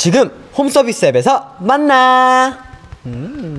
지금 홈서비스 앱에서 만나! 음.